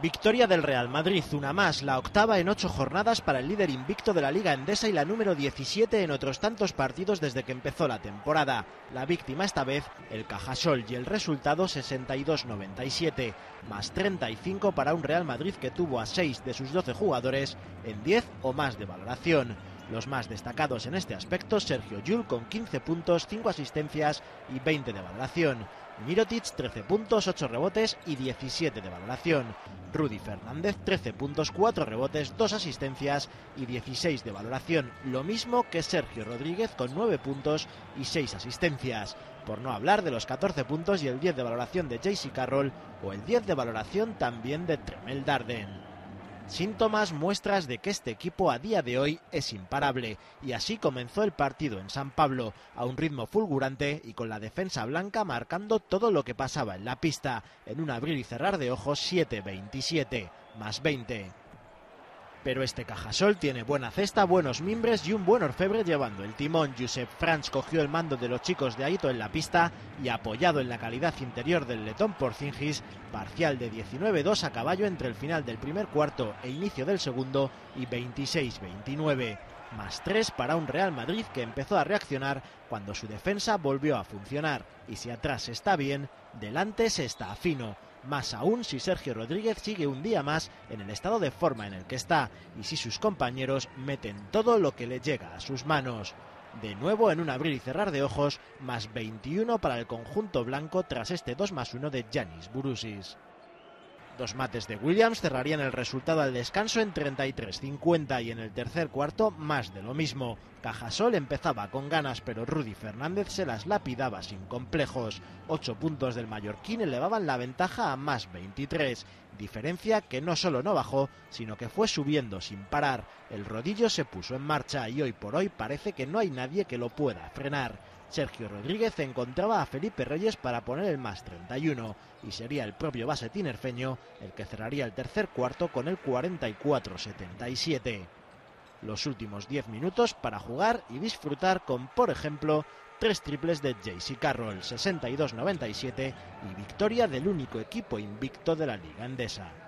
Victoria del Real Madrid, una más, la octava en ocho jornadas para el líder invicto de la Liga Endesa y la número 17 en otros tantos partidos desde que empezó la temporada. La víctima esta vez, el Cajasol, y el resultado 62-97, más 35 para un Real Madrid que tuvo a 6 de sus 12 jugadores en 10 o más de valoración. Los más destacados en este aspecto, Sergio Yul con 15 puntos, 5 asistencias y 20 de valoración. Mirotic 13 puntos, 8 rebotes y 17 de valoración. Rudy Fernández 13 puntos, 4 rebotes, 2 asistencias y 16 de valoración. Lo mismo que Sergio Rodríguez con 9 puntos y 6 asistencias. Por no hablar de los 14 puntos y el 10 de valoración de JC Carroll o el 10 de valoración también de Tremel Darden. Síntomas, muestras de que este equipo a día de hoy es imparable. Y así comenzó el partido en San Pablo, a un ritmo fulgurante y con la defensa blanca marcando todo lo que pasaba en la pista, en un abrir y cerrar de ojos 7-27, más 20. Pero este Cajasol tiene buena cesta, buenos mimbres y un buen orfebre llevando el timón. Josep Franz cogió el mando de los chicos de Aito en la pista y apoyado en la calidad interior del letón por Cingis, parcial de 19-2 a caballo entre el final del primer cuarto e inicio del segundo y 26-29 más 3 para un Real Madrid que empezó a reaccionar cuando su defensa volvió a funcionar. Y si atrás está bien, delante se está fino más aún si Sergio Rodríguez sigue un día más en el estado de forma en el que está y si sus compañeros meten todo lo que le llega a sus manos. De nuevo en un abrir y cerrar de ojos, más 21 para el conjunto blanco tras este 2 más 1 de Janis Burusis. Dos mates de Williams cerrarían el resultado al descanso en 33-50 y en el tercer cuarto más de lo mismo. Cajasol empezaba con ganas, pero Rudy Fernández se las lapidaba sin complejos. Ocho puntos del mallorquín elevaban la ventaja a más 23, diferencia que no solo no bajó, sino que fue subiendo sin parar. El rodillo se puso en marcha y hoy por hoy parece que no hay nadie que lo pueda frenar. Sergio Rodríguez encontraba a Felipe Reyes para poner el más 31 y sería el propio base tinerfeño el que cerraría el tercer cuarto con el 44-77. Los últimos 10 minutos para jugar y disfrutar con, por ejemplo, tres triples de JC Carroll, 62-97 y victoria del único equipo invicto de la Liga Endesa.